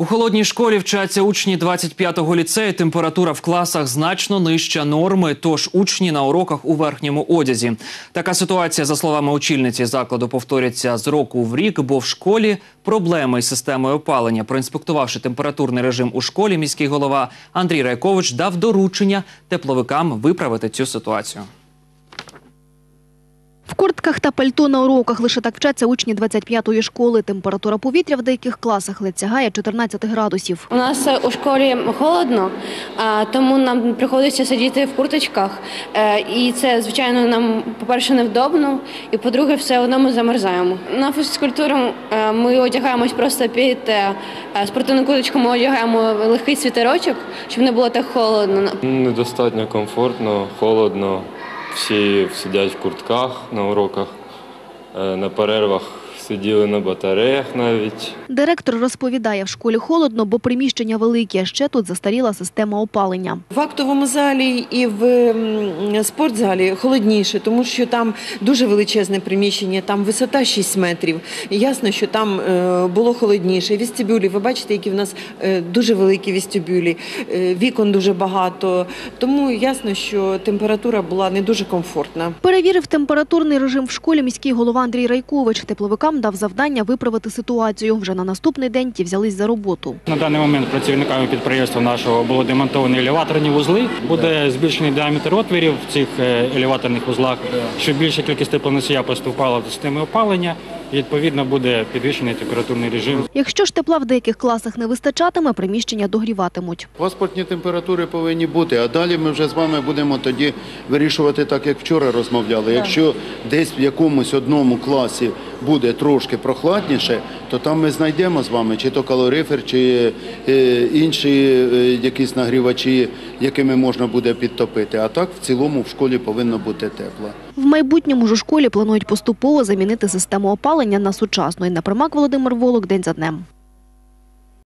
У холодній школі вчаться учні 25-го ліцею. Температура в класах значно нижча норми, тож учні на уроках у верхньому одязі. Така ситуація, за словами очільниці закладу, повторюється з року в рік, бо в школі проблеми із системою опалення. Проінспектувавши температурний режим у школі, міський голова Андрій Райкович дав доручення тепловикам виправити цю ситуацію. В куртках та пальто на уроках лише так вчаться учні 25-ї школи. Температура повітря в деяких класах ледь сягає 14 градусів. У нас е, у школі холодно, а, тому нам приходиться сидіти в курточках. Е, І це, звичайно, нам, по-перше, невдобно, і по-друге, все одно ми замерзаємо. На фізкультуру е, ми одягаємось просто під спортивну курточку, ми одягаємо легкий світерочок, щоб не було так холодно. Недостатньо комфортно, холодно. Всі сидять в куртках на уроках, е, на перервах сиділи на батареях навіть. Директор розповідає, в школі холодно, бо приміщення великі, ще тут застаріла система опалення. В актовому залі і в спортзалі холодніше, тому що там дуже величезне приміщення, там висота 6 метрів. Ясно, що там е, було холодніше. Вестибюлі, ви бачите, які в нас е, дуже великі вестибюлі, е, вікон дуже багато. Тому ясно, що температура була не дуже комфортна. Перевірив температурний режим в школі міський голова Андрій Райкович. Тепловикам дав завдання виправити ситуацію. Вже на наступний день ті взялись за роботу. На даний момент працівниками підприємства нашого було демонтовані елеваторні вузли. Буде збільшений діаметр отворів в цих е, елеваторних вузлах, щоб більша кількість теплоносія поступала до системи опалення. І відповідно буде підвищений температурний режим. Якщо ж тепла в деяких класах не вистачатиме, приміщення догріватимуть. Паспортні температури повинні бути, а далі ми вже з вами будемо тоді вирішувати так, як вчора розмовляли. Якщо десь в якомусь одному класі буде трошки прохладніше, то там ми знайдемо з вами чи то калорифер, чи е, інші е, якісь нагрівачі, якими можна буде підтопити. А так в цілому в школі повинно бути тепло. В майбутньому ж у школі планують поступово замінити систему опалення на сучасну. Інна Примак, Володимир Волок, День за днем.